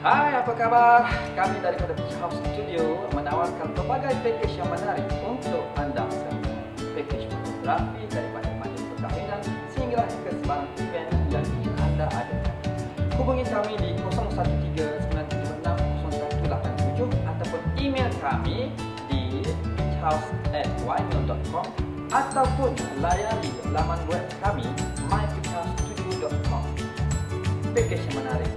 Hai, apa khabar? Kami dari Kota House Studio menawarkan pelbagai package yang menarik untuk anda semua. Package fotografi daripada majlis perkahwinan sehingga ke sebarang event yang ingin anda adakan. Hubungi kami di 0139760187 ataupun email kami di beachhouse@ymail.com ataupun layari laman web kami mybeachhousestudio.com. Package yang menarik